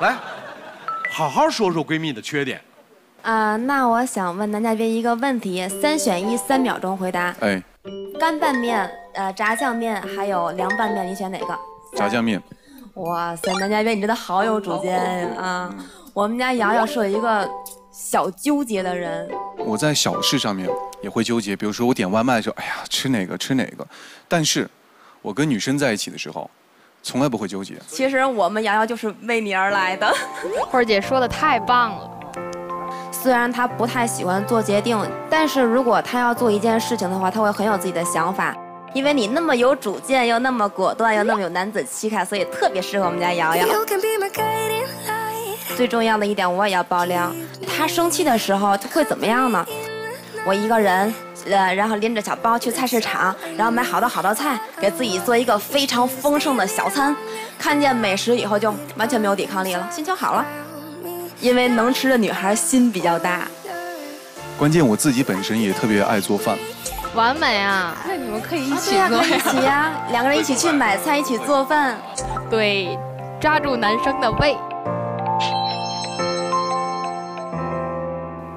来，好好说说闺蜜的缺点。啊、那我想问男嘉宾一个问题，三选一，三秒钟回答。哎，干拌面、呃炸酱面还有凉拌面，你选哪个？炸酱面，哇塞，男嘉宾你真的好有主见呀啊！我们家瑶瑶是有一个小纠结的人，我在小事上面也会纠结，比如说我点外卖的时候，哎呀，吃哪个吃哪个，但是我跟女生在一起的时候，从来不会纠结。其实我们瑶瑶就是为你而来的。慧儿姐说的太棒了。虽然她不太喜欢做决定，但是如果她要做一件事情的话，她会很有自己的想法。因为你那么有主见，又那么果断，又那么有男子气概，所以特别适合我们家瑶瑶。最重要的一点，我也要爆料，她生气的时候会怎么样呢？我一个人，呃，然后拎着小包去菜市场，然后买好多好多菜，给自己做一个非常丰盛的小餐。看见美食以后，就完全没有抵抗力了，心情好了。因为能吃的女孩心比较大。关键我自己本身也特别爱做饭，完美啊！那你们可以一起做一起呀、两个人一起去买菜，一起做饭。对，抓住男生的胃。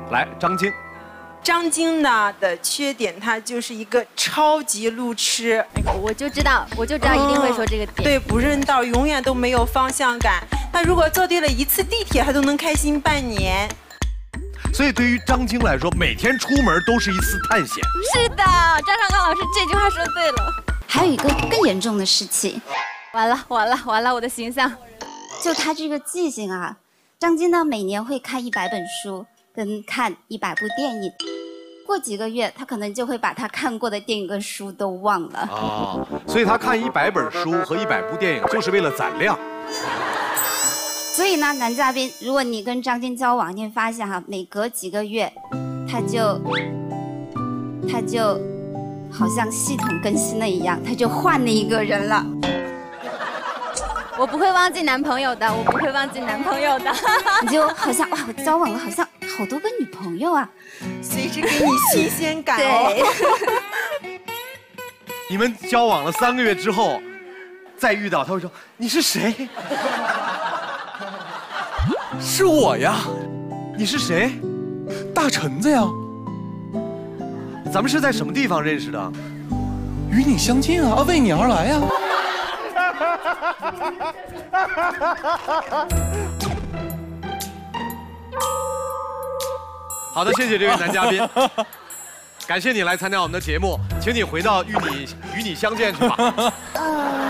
来，张晶，张晶呢的缺点，他就是一个超级路痴，我就知道，我就知道一定会说这个点。对，不认道，永远都没有方向感。他如果坐对了一次地铁，他都能开心半年。所以对于张晶来说，每天出门都是一次探险。是的，张绍刚老师这句话说对了。还有一个更严重的事情，完了完了完了，我的形象。就他这个记性啊，张晶呢每年会看一百本书，跟看一百部电影。过几个月，他可能就会把他看过的电影跟书都忘了。啊，所以他看一百本书和一百部电影，就是为了攒量。所以呢，男嘉宾，如果你跟张晶交往，你会发现哈，每隔几个月，他就他就好像系统更新了一样，他就换了一个人了。我不会忘记男朋友的，我不会忘记男朋友的。你就好像哇，我交往了好像好多个女朋友啊。随时给你新鲜感哦。你们交往了三个月之后，再遇到他会说：“你是谁？是我呀，你是谁？大橙子呀，咱们是在什么地方认识的？与你相见啊，啊为你而来呀。好的，谢谢这位男嘉宾，感谢你来参加我们的节目，请你回到与你与你相见去吧。